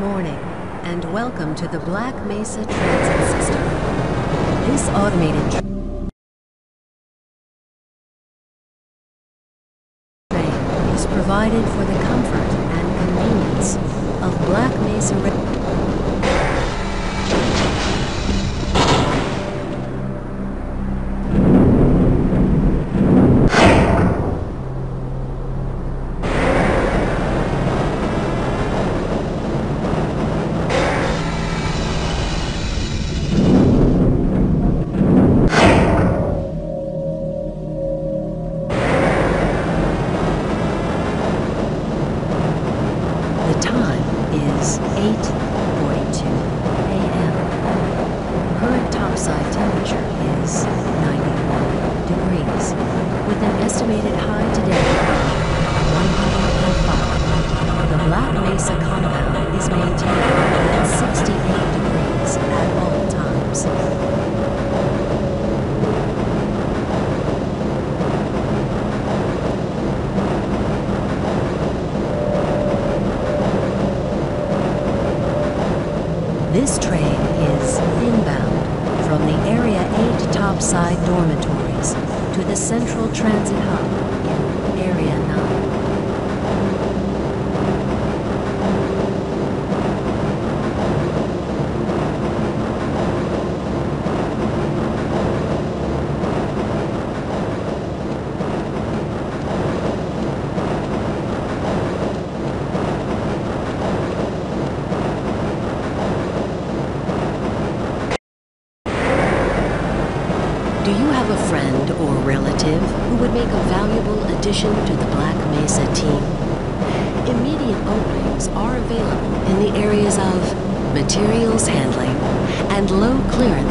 Morning, and welcome to the Black Mesa Transit System. This automated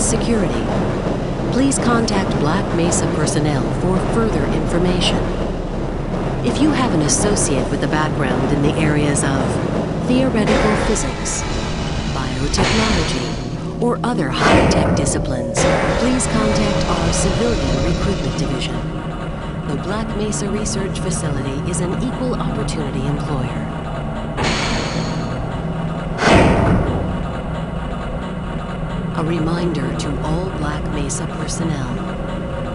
security. Please contact Black Mesa personnel for further information. If you have an associate with a background in the areas of theoretical physics, biotechnology, or other high-tech disciplines, please contact our Civilian Recruitment Division. The Black Mesa Research Facility is an equal opportunity employer. A reminder to all Black Mesa personnel.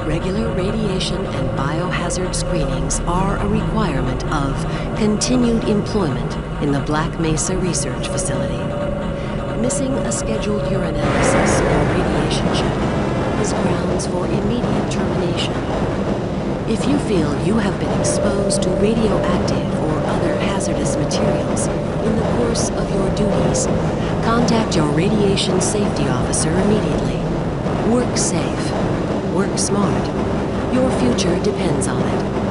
Regular radiation and biohazard screenings are a requirement of continued employment in the Black Mesa Research Facility. Missing a scheduled urinalysis or radiation check is grounds for immediate termination. If you feel you have been exposed to radioactive or other hazardous materials in the course of your duties, contact your radiation safety officer immediately. Work safe. Work smart. Your future depends on it.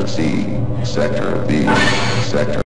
Sector C, Sector B, Sector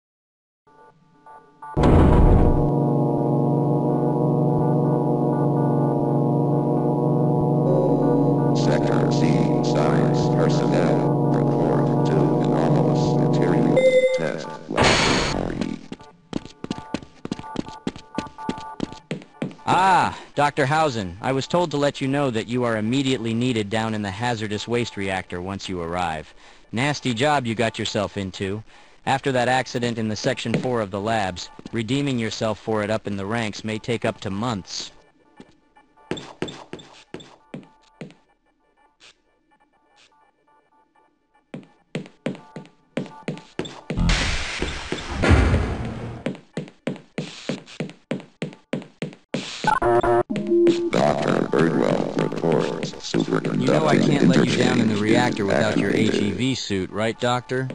Dr. Hausen, I was told to let you know that you are immediately needed down in the hazardous waste reactor once you arrive. Nasty job you got yourself into. After that accident in the Section 4 of the labs, redeeming yourself for it up in the ranks may take up to months. Dr. Birdwell reports superconducting You know I can't let you down in the reactor without your. HEV suit, right, Doctor?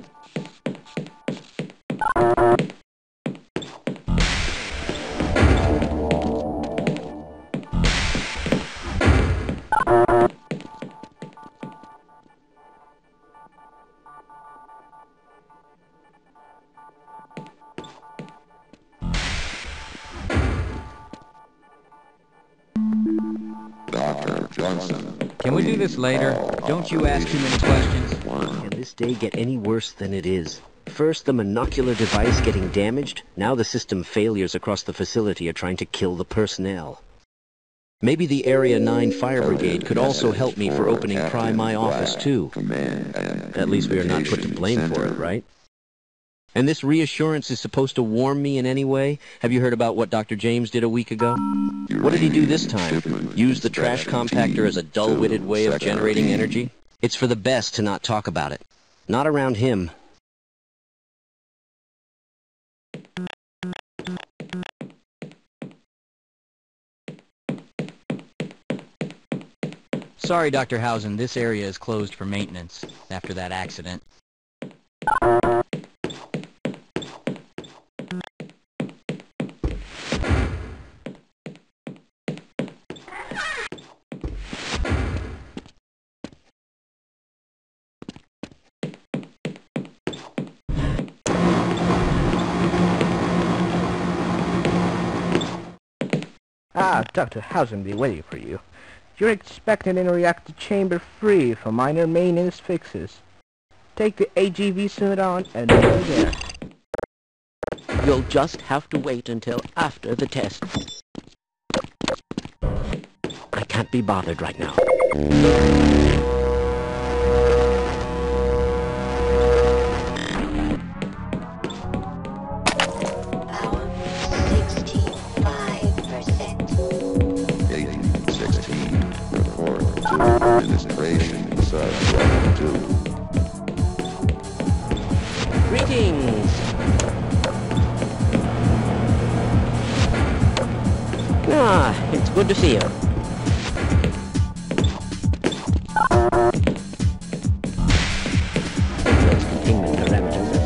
Johnson. Can we do this later? Don't you ask too many questions. Can this day get any worse than it is? First, the monocular device getting damaged. Now the system failures across the facility are trying to kill the personnel. Maybe the Area 9 Fire Brigade could also help me for opening Pry My office too. At least we are not put to blame for it, right? And this reassurance is supposed to warm me in any way? Have you heard about what Dr. James did a week ago? What did he do this time? Use the trash compactor as a dull-witted way of generating energy? It's for the best to not talk about it. Not around him. Sorry, Dr. Hausen, this area is closed for maintenance after that accident. Ah, Dr. Hausen be waiting for you. You're expected in reactor chamber free for minor maintenance fixes. Take the HEV suit on and go there. You'll just have to wait until after the test. I can't be bothered right now. To administration sub level 2. Greetings! Ah, it's good to see you. Those containment parameters are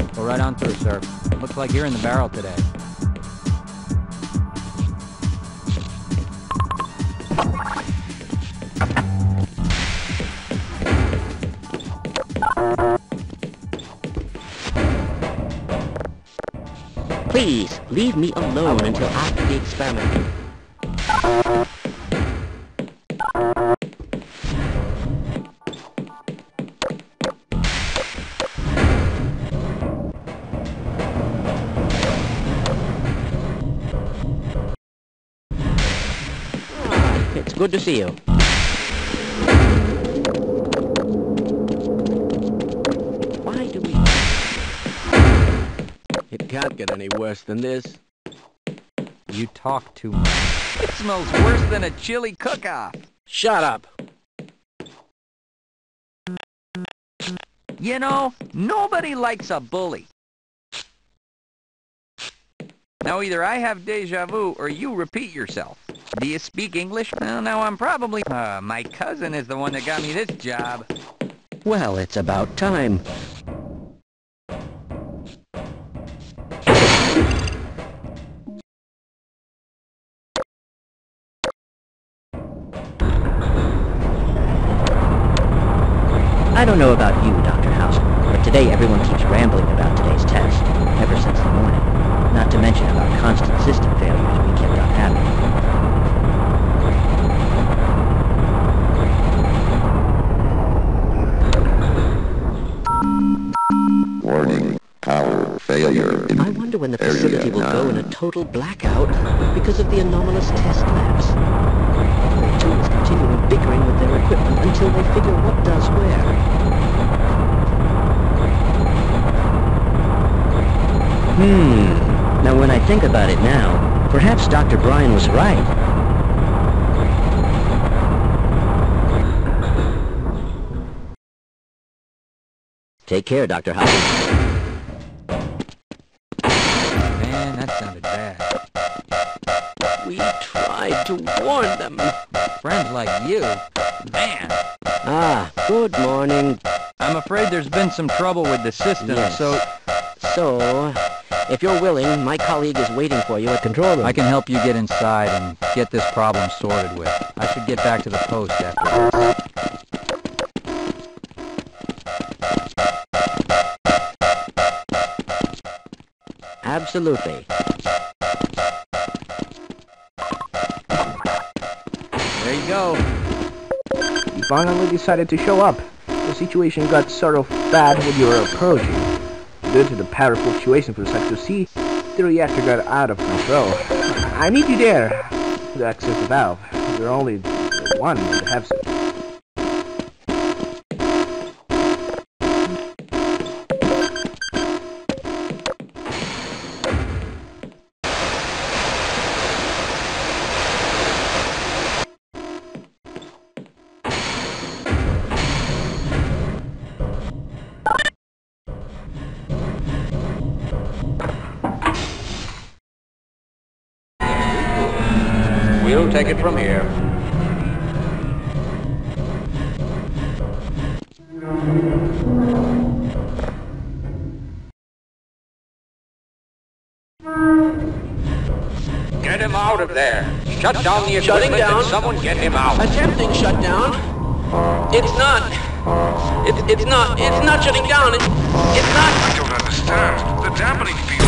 still... Go right on through, sir. Looks like you're in the barrel today. Leave me alone until after the experiment. Ah, It's good to see you. Can't get any worse than this. You talk too much. It smells worse than a chili cook-off. Shut up! You know, nobody likes a bully. Now either I have deja vu or you repeat yourself. Do you speak English? Well, now I'm probably... Uh, my cousin is the one that got me this job. Well, it's about time. I don't know about you, Dr. Hausen, but today everyone keeps rambling about today's test, ever since the morning. Not to mention about constant system failures we kept on having. Warning. Power failure I wonder when the facility will go in a total blackout because of the anomalous test labs. They too is continuing bickering with their equipment until they figure what does where. Hmm. Now when I think about it now, perhaps Dr. Bryan was right. Take care, Dr. Hausen. Man, that sounded bad. We tried to warn them. Friends like you. Man. Ah, good morning. I'm afraid there's been some trouble with the system, Yes. so So, if you're willing, my colleague is waiting for you at control room. I can help you get inside and get this problem sorted with. I should get back to the post after this. Absolutely. There you go. You finally decided to show up. The situation got sort of bad when you were approaching. Due to the power fluctuation the Sector C, the reactor got out of control. I need you there to access the valve. You're only the one has it. Take it from here. Get him out of there. Shut down the Shutting equipment down. someone get him out. Attempting shutdown. It's not. It, it's not. It's not shutting down. It, it's not. I don't understand. The dampening field.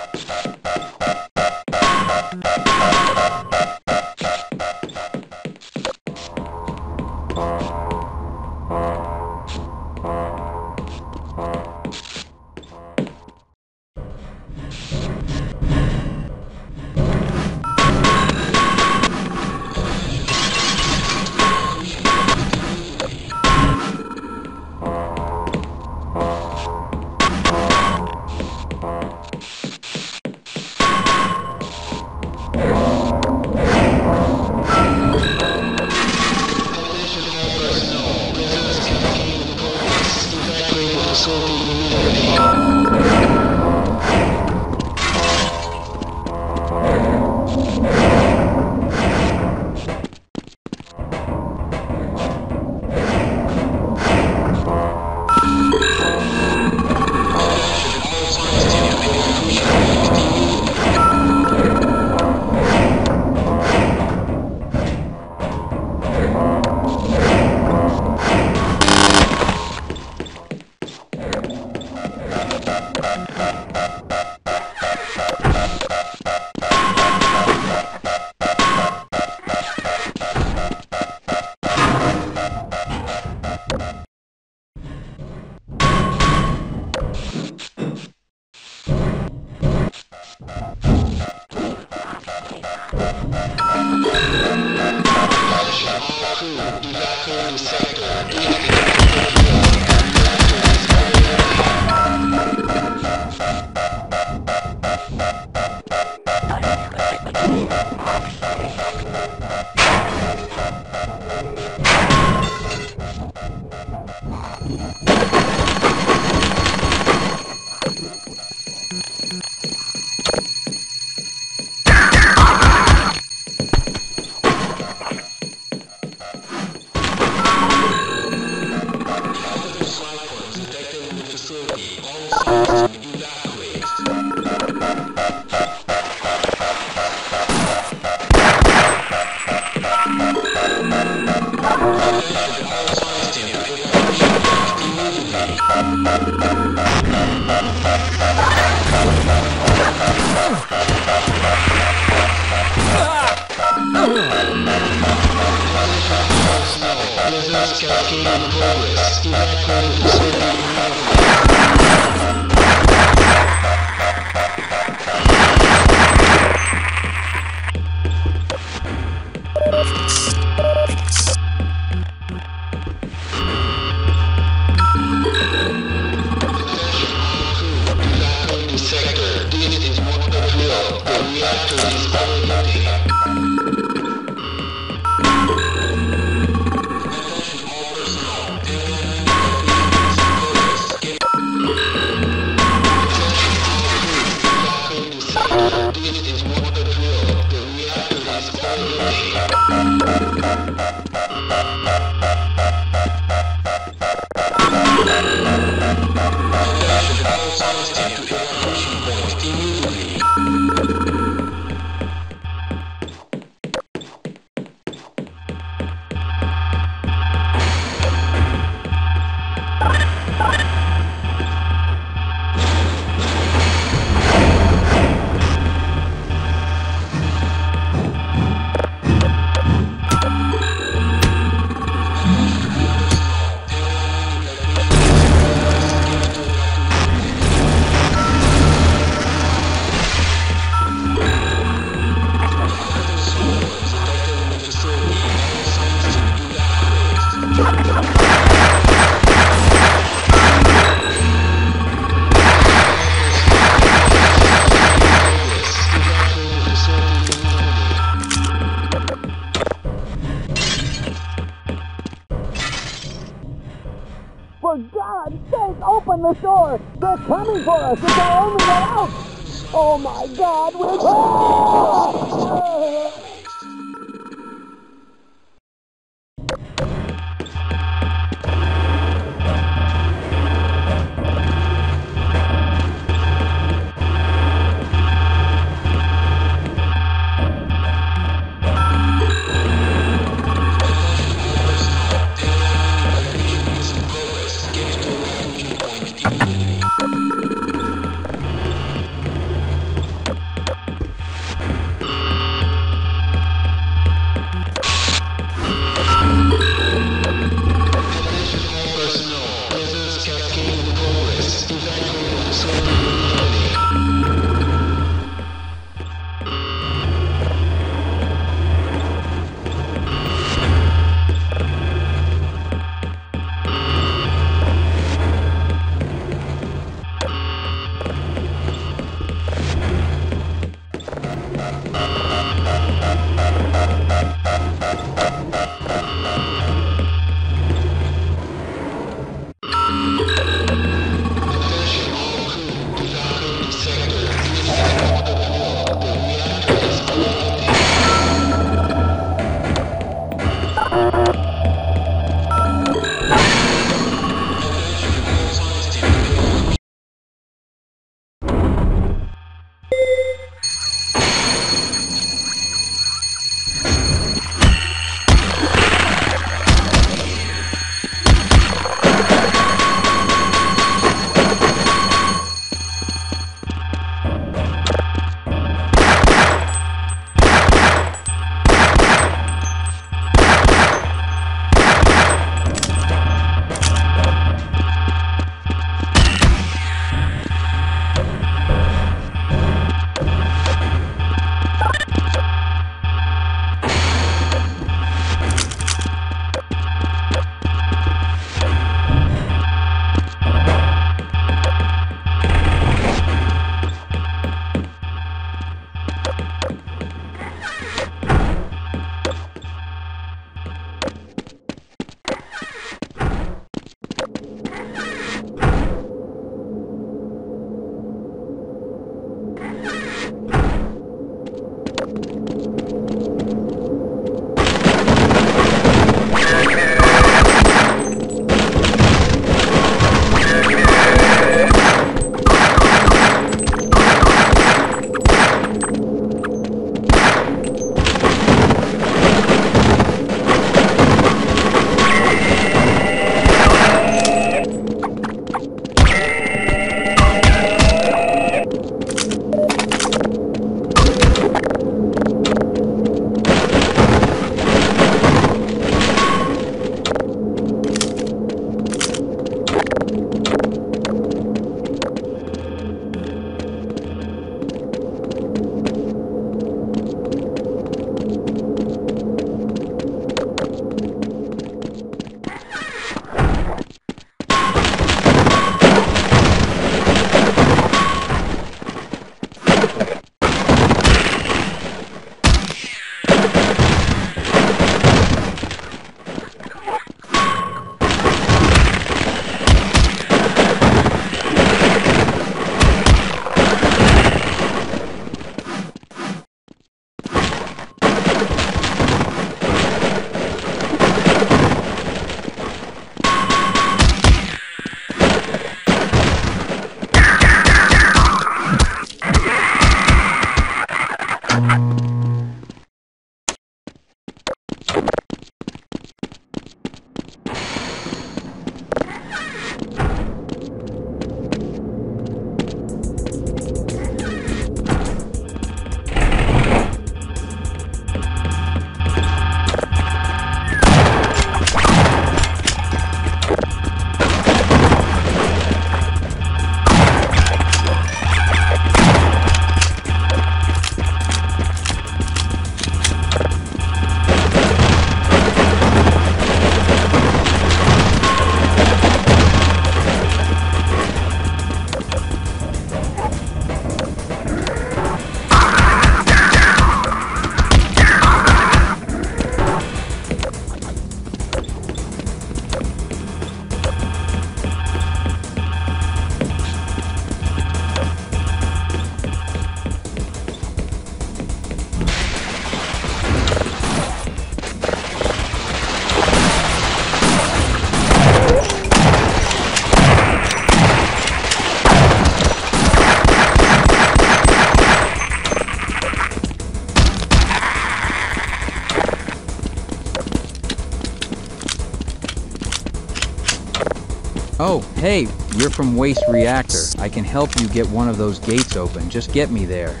Hey, you're from Waste Reactor. I can help you get one of those gates open. Just get me there.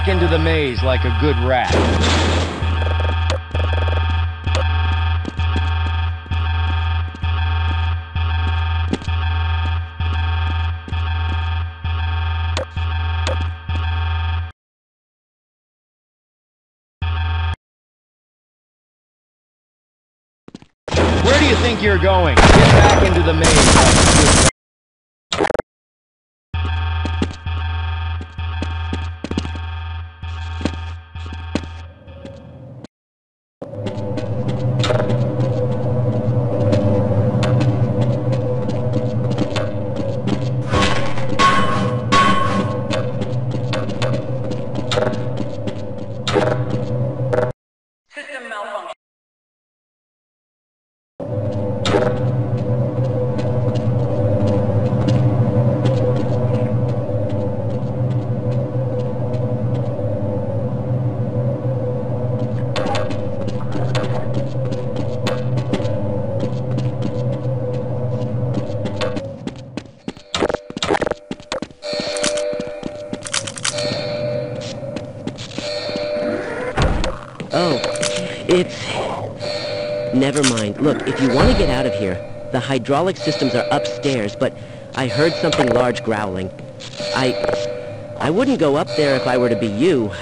Back into the maze like a good rat. Where do you think you're going? You want to get out of here, the hydraulic systems are upstairs, but I heard something large growling. I... I wouldn't go up there if I were to be you.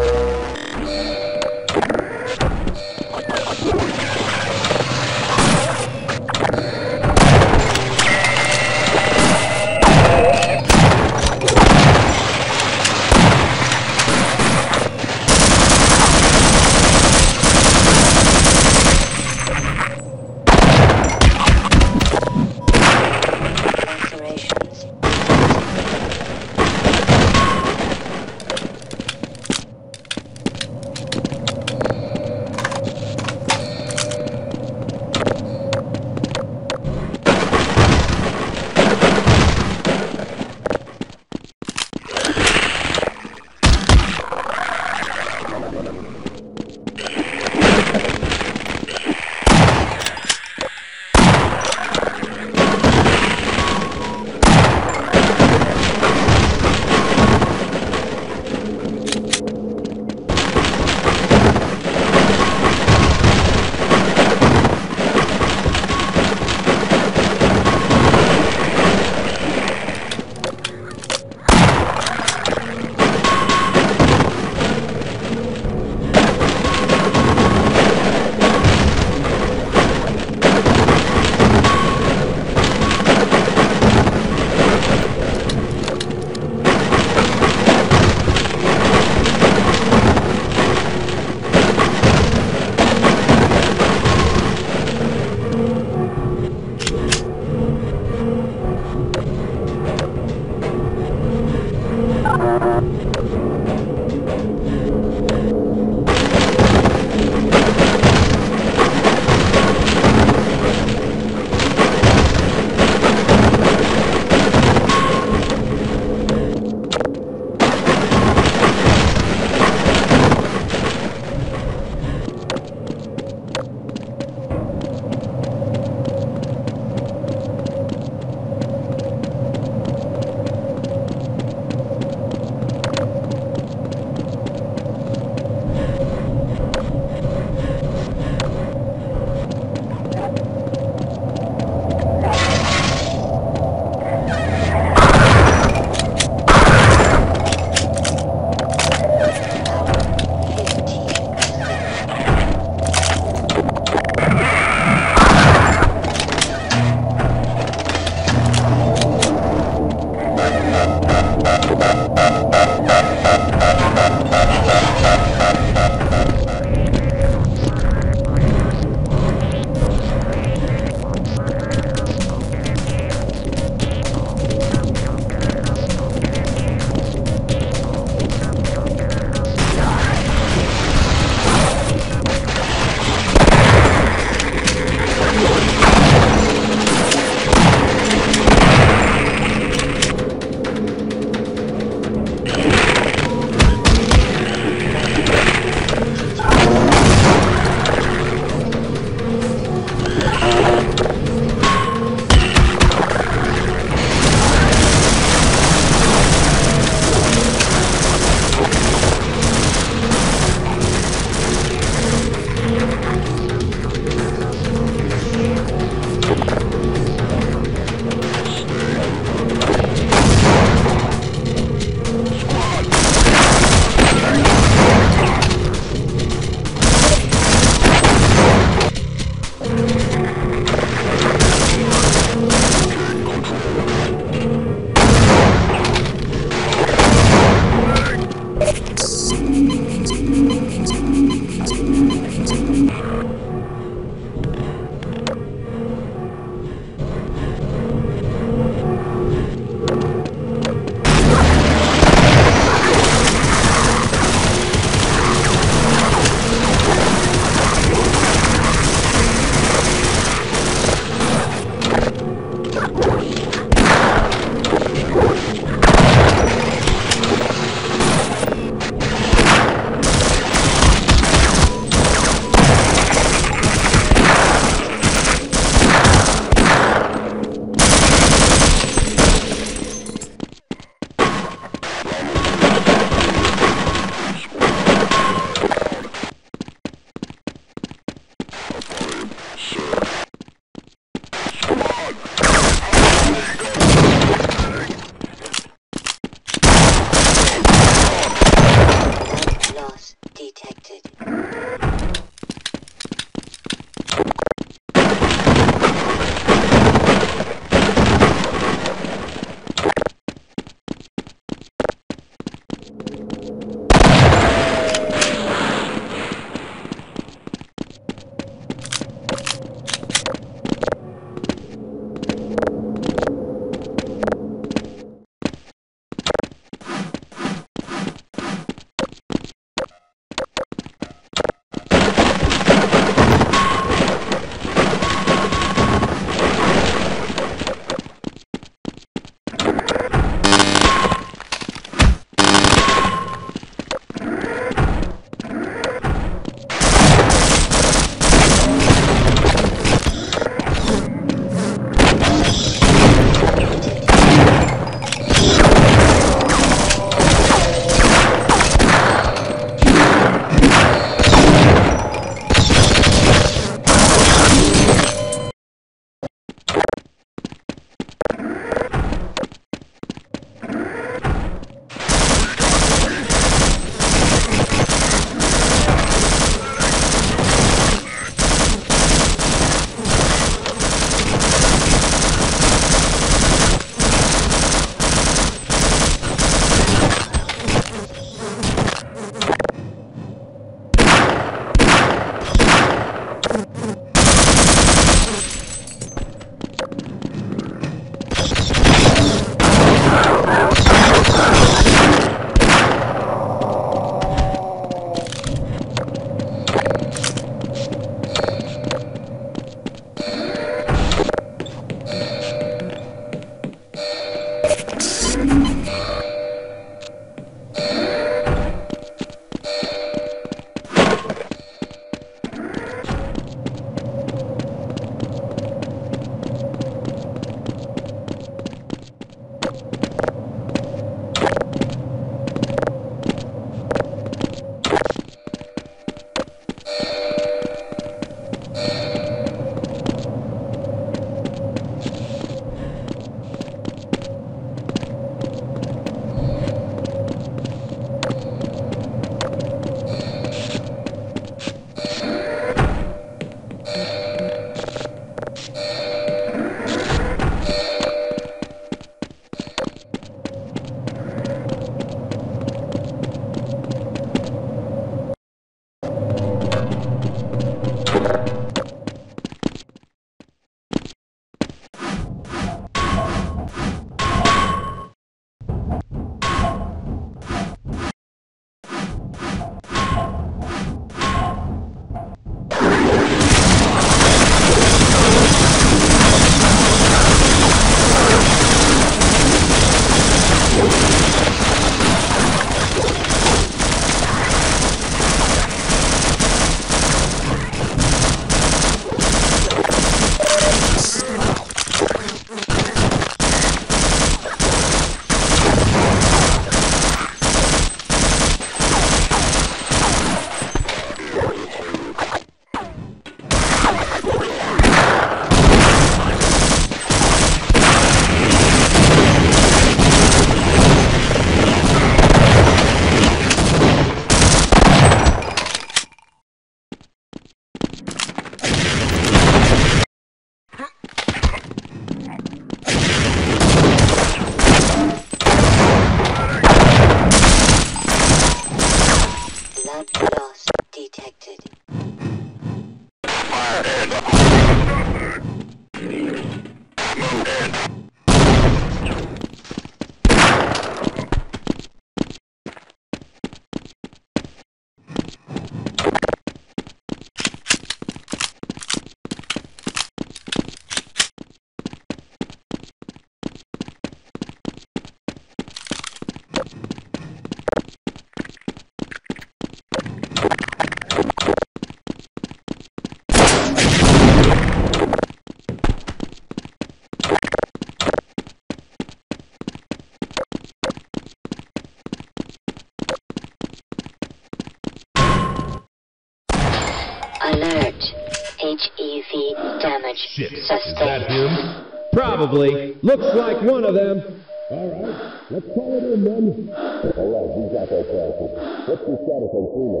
Shit, is that him? Probably. Looks like one of them. Alright, let's call it in then. Alright, we got that traffic. What's your status on Freeman?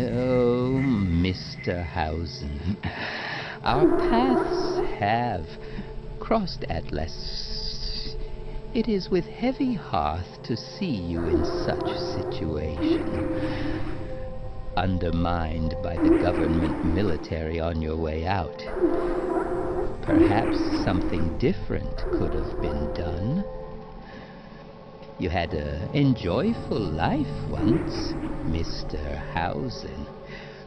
Oh, Mr. Hausen. Our paths have crossed at last. It is with heavy heart to see you in such a situation. Undermined by the government military on your way out. Perhaps something different could have been done. You had a enjoyful life once, Mr. Hausen.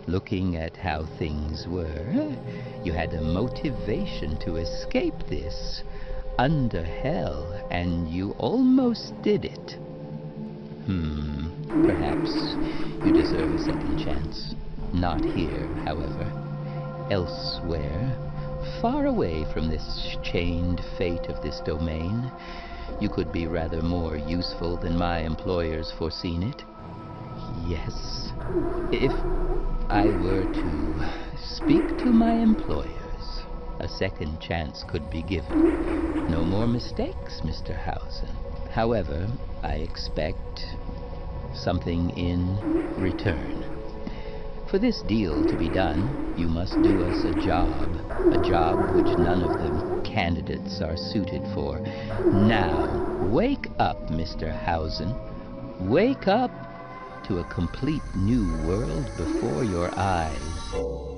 Looking at how things were, you had a motivation to escape this under hell, and you almost did it. Hmm, perhaps you deserve a second chance. Not here, however. Elsewhere, far away from this chained fate of this domain, you could be rather more useful than my employers foreseen it. Yes, if I were to speak to my employers, a second chance could be given. No more mistakes, Mr. Hausen. However, I expect something in return. For this deal to be done, you must do us a job. A job which none of the candidates are suited for. Now, wake up, Mr. Hausen. Wake up to a complete new world before your eyes.